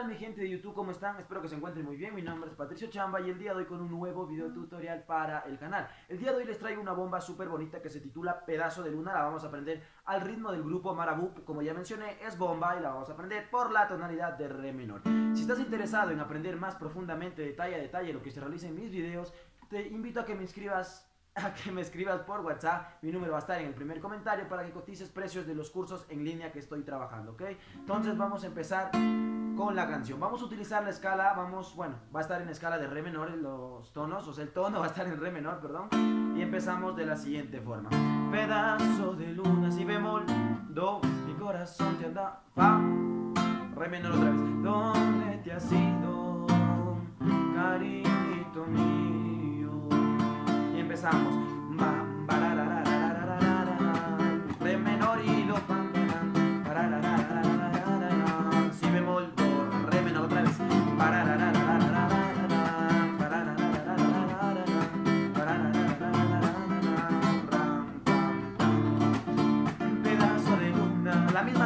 tal mi gente de YouTube? ¿Cómo están? Espero que se encuentren muy bien. Mi nombre es Patricio Chamba y el día de hoy con un nuevo video tutorial para el canal. El día de hoy les traigo una bomba súper bonita que se titula Pedazo de Luna. La vamos a aprender al ritmo del grupo Marabú, como ya mencioné es bomba y la vamos a aprender por la tonalidad de Re menor. Si estás interesado en aprender más profundamente, detalle a detalle, lo que se realiza en mis videos, te invito a que me inscribas a que me escribas por WhatsApp. Mi número va a estar en el primer comentario para que cotices precios de los cursos en línea que estoy trabajando, ¿ok? Entonces vamos a empezar con la canción. Vamos a utilizar la escala, vamos, bueno, va a estar en escala de re menor en los tonos, o sea, el tono va a estar en re menor, perdón. Y empezamos de la siguiente forma. Pedazo de luna, si bemol, do, mi corazón te anda, fa, re menor otra vez. ¿Dónde te has ido, cariñito mío? Y empezamos.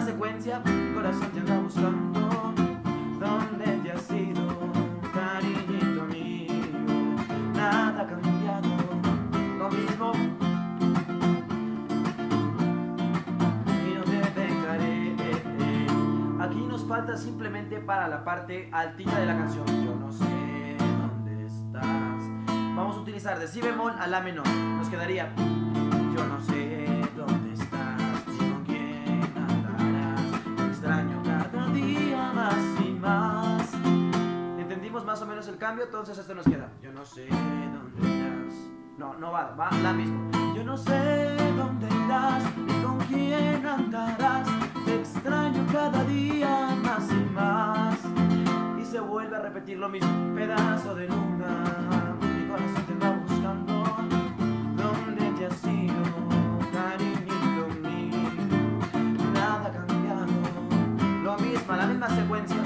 Secuencia, mi corazón te anda buscando. ¿Dónde te has ido, cariñito mío? Nada ha cambiado, lo mismo. Y no te dejaré. Aquí nos falta simplemente para la parte altita de la canción. Yo no sé dónde estás. Vamos a utilizar de si bemol a la menor. Nos quedaría. Yo no sé cambio? Entonces esto nos queda. Yo no sé dónde irás. No, no va, va la misma. Yo no sé dónde irás, ni con quién andarás. Te extraño cada día más y más. Y se vuelve a repetir lo mismo. Pedazo de luna, mi corazón te anda buscando. ¿Dónde te has ido, cariñito mío? Nada ha cambiado, lo mismo, la misma secuencia.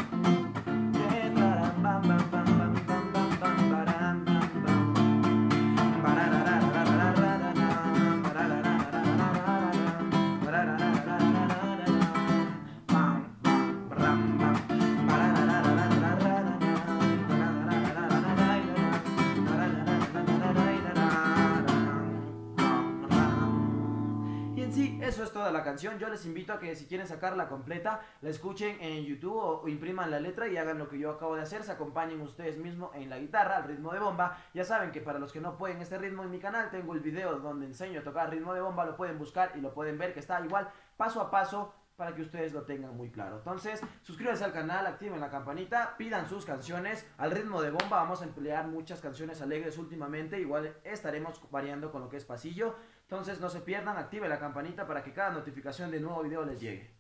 Eso es toda la canción. Yo les invito a que si quieren sacarla completa, la escuchen en YouTube o, impriman la letra y hagan lo que yo acabo de hacer. Se acompañen ustedes mismos en la guitarra, al ritmo de bomba. Ya saben que para los que no pueden este ritmo en mi canal, tengo el video donde enseño a tocar ritmo de bomba. Lo pueden buscar y lo pueden ver que está igual paso a paso para que ustedes lo tengan muy claro. Entonces, suscríbanse al canal, activen la campanita, pidan sus canciones al ritmo de bomba. Vamos a emplear muchas canciones alegres últimamente. Igual estaremos variando con lo que es pasillo. Entonces, no se pierdan, activen la campanita para que cada notificación de nuevo video les llegue.